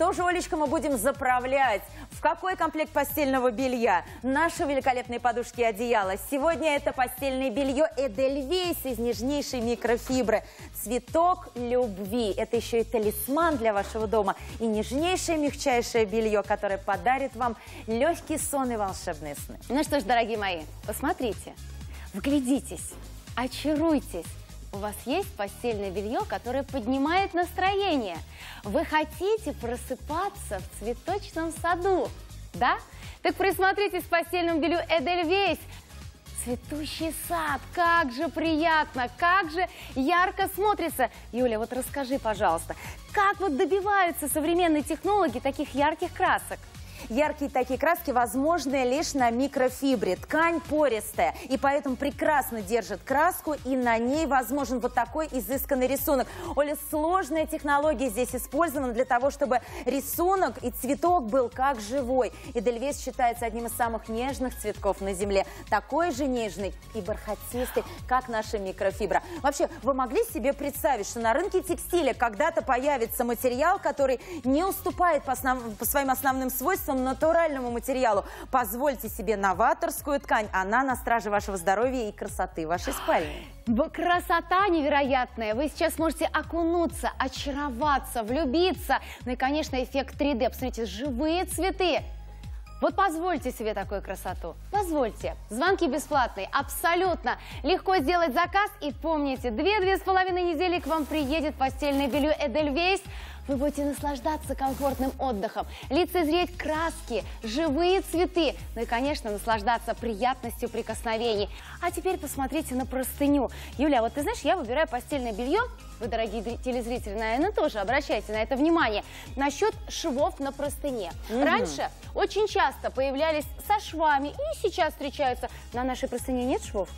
что же, Олечка, мы будем заправлять? В какой комплект постельного белья? Наши великолепные подушки и одеяла. Сегодня это постельное белье Эдельвейс из нежнейшей микрофибры. Цветок любви. Это еще и талисман для вашего дома. И нежнейшее, мягчайшее белье, которое подарит вам легкий сон и волшебные сны. Ну что ж, дорогие мои, посмотрите, вглядитесь, очаруйтесь. У вас есть постельное белье, которое поднимает настроение. Вы хотите просыпаться в цветочном саду, да? Так присмотритесь к постельному белью Эдельвейс. Цветущий сад, как же приятно, как же ярко смотрится. Юля, вот расскажи, пожалуйста, как вот добиваются современные технологи таких ярких красок? Яркие такие краски возможны лишь на микрофибре. Ткань пористая, и поэтому прекрасно держит краску, и на ней возможен вот такой изысканный рисунок. Оля, сложная технология здесь использована для того, чтобы рисунок и цветок был как живой. И Дельвейс считается одним из самых нежных цветков на Земле. Такой же нежный и бархатистый, как наша микрофибра. Вообще, вы могли себе представить, что на рынке текстиля когда-то появится материал, который не уступает по, основ... по своим основным свойствам натуральному материалу. Позвольте себе новаторскую ткань. Она на страже вашего здоровья и красоты вашей спальни. Красота невероятная. Вы сейчас можете окунуться, очароваться, влюбиться. Ну и, конечно, эффект 3D. Посмотрите, живые цветы. Вот позвольте себе такую красоту. Позвольте. Звонки бесплатные, абсолютно. Легко сделать заказ. И помните, две-две с половиной недели к вам приедет постельное белье Эдельвейс. Вы будете наслаждаться комфортным отдыхом, лицезреть краски, живые цветы, ну и, конечно, наслаждаться приятностью прикосновений. А теперь посмотрите на простыню. Юля, вот ты знаешь, я выбираю постельное белье, вы, дорогие телезрители, наверное, тоже обращайте на это внимание, насчет швов на простыне. Угу. Раньше очень часто появлялись со швами и сейчас встречаются. На нашей простыне нет швов?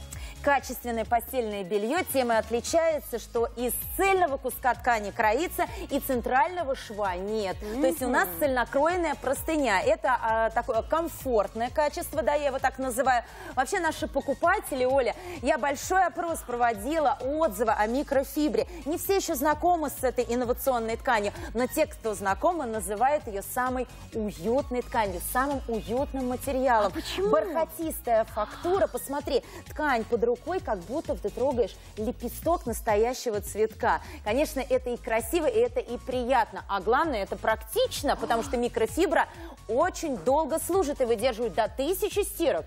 Качественное постельное белье тем и отличается, что из цельного куска ткани кроится и центрального шва нет. Mm -hmm. То есть у нас цельнокроенная простыня. Это а, такое комфортное качество, да, я его так называю. Вообще наши покупатели, Оля, я большой опрос проводила, отзывы о микрофибре. Не все еще знакомы с этой инновационной тканью, но те, кто знакомы, называют ее самой уютной тканью, самым уютным материалом. А почему? Бархатистая фактура, посмотри, ткань под рукой, как будто ты трогаешь лепесток настоящего цветка. Конечно, это и красиво, и это и приятно. А главное, это практично, потому что микрофибра очень долго служит и выдерживает до тысячи стирок.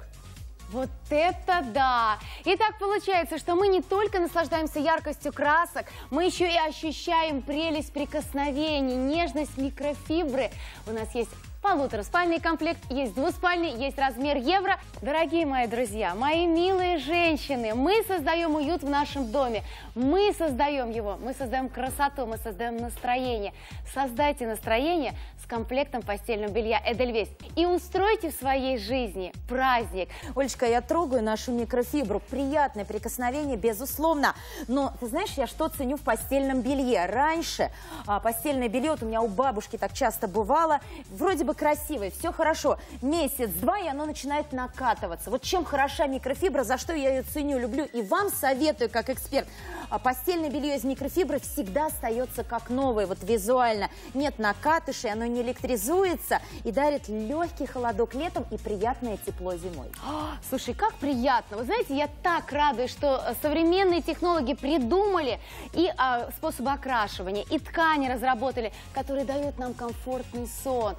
Вот это да! И так получается, что мы не только наслаждаемся яркостью красок, мы еще и ощущаем прелесть прикосновений, нежность микрофибры. У нас есть полутораспальный комплект, есть двуспальный, есть размер евро. Дорогие мои друзья, мои милые женщины, мы создаем уют в нашем доме, мы создаем его, мы создаем красоту, мы создаем настроение. Создайте настроение с комплектом постельного белья Эдельвейс и устройте в своей жизни праздник. Олечка, я трогаю нашу микрофибру, приятное прикосновение, безусловно. Но ты знаешь, я что ценю в постельном белье? Раньше а, постельное белье, вот у меня у бабушки так часто бывало, вроде бы красивой, все хорошо. Месяц-два, и оно начинает накатываться. Вот чем хороша микрофибра, за что я ее ценю, люблю, и вам советую, как эксперт. А постельное белье из микрофибры всегда остается как новое, вот визуально. Нет накатышей, оно не электризуется и дарит легкий холодок летом и приятное тепло зимой. О, слушай, как приятно. Вы знаете, я так радуюсь, что э, современные технологи придумали и а, способы окрашивания, и ткани разработали, которые дают нам комфортный сон.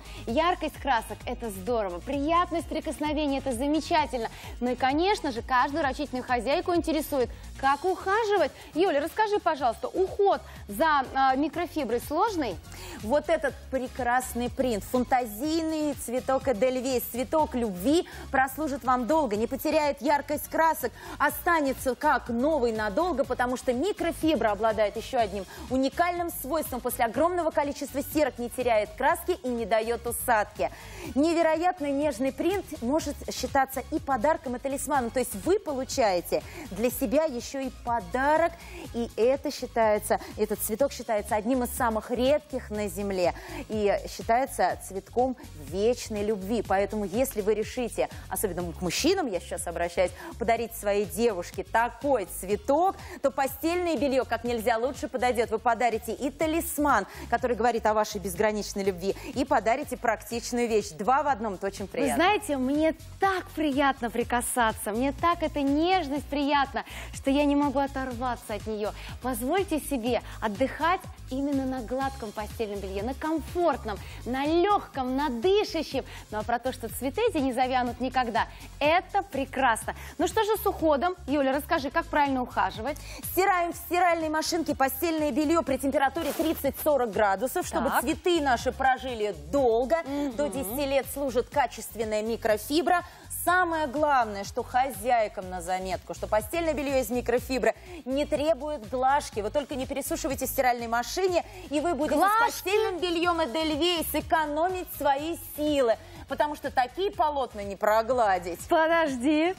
Яркость красок – это здорово, приятность прикосновения – это замечательно. Ну и, конечно же, каждую рачительную хозяйку интересует, как ухаживать. Юля, расскажи, пожалуйста, уход за э, микрофиброй сложный? Вот этот прекрасный принт, фантазийный цветок Эдельвейс, цветок любви прослужит вам долго, не потеряет яркость красок, останется как новый надолго, потому что микрофибра обладает еще одним уникальным свойством. После огромного количества стирок не теряет краски и не дает усадки. Невероятно нежный принт может считаться и подарком, и талисманом. То есть вы получаете для себя еще еще и подарок. И это считается, этот цветок считается одним из самых редких на Земле. И считается цветком вечной любви. Поэтому, если вы решите, особенно к мужчинам я сейчас обращаюсь, подарить своей девушке такой цветок, то постельное белье как нельзя лучше подойдет. Вы подарите и талисман, который говорит о вашей безграничной любви, и подарите практичную вещь. Два в одном, это очень приятно. Вы знаете, мне так приятно прикасаться, мне так эта нежность приятна, что я не могу оторваться от нее. Позвольте себе отдыхать именно на гладком постельном белье, на комфортном, на легком, на дышащем. Ну а про то, что цветы эти не завянут никогда, это прекрасно. Ну что же с уходом? Юля, расскажи, как правильно ухаживать? Стираем в стиральной машинке постельное белье при температуре 30-40 градусов, чтобы Так. цветы наши прожили долго. До 10 лет служит качественная микрофибра. Самое главное, что хозяйкам на заметку, что постельное белье из микрофибры не требует глажки. Вы только не пересушивайте в стиральной машине, и вы будете Глажки? с постельным бельем Эдельвейс экономить свои силы. Потому что такие полотна не прогладить. Подожди.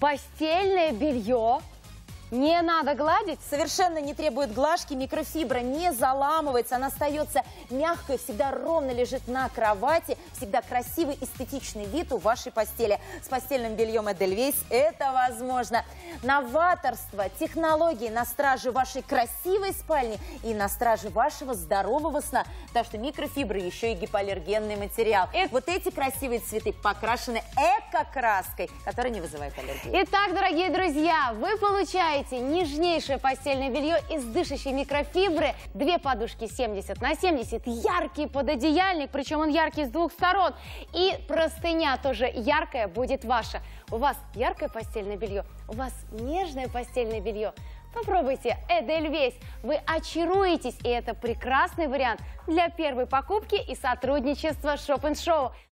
Постельное белье не надо гладить? Совершенно не требует глажки, микрофибра не заламывается, она остается мягкой, всегда ровно лежит на кровати, всегда красивый, эстетичный вид у вашей постели. С постельным бельем Эдельвейс это возможно. Новаторство, технологии на страже вашей красивой спальни и на страже вашего здорового сна, потому что микрофибры еще и гипоаллергенный материал. Это- Вот эти красивые цветы покрашены эко-краской, которая не вызывает аллергии. Итак, дорогие друзья, вы получаете нежнейшее постельное белье из дышащей микрофибры, две подушки 70 на 70, яркий пододеяльник, причем он яркий с двух сторон, и простыня тоже яркая будет ваша. У вас яркое постельное белье, у вас нежное постельное белье. Попробуйте Эдельвейс, вы очаруетесь, и это прекрасный вариант для первой покупки и сотрудничества Shop & Show.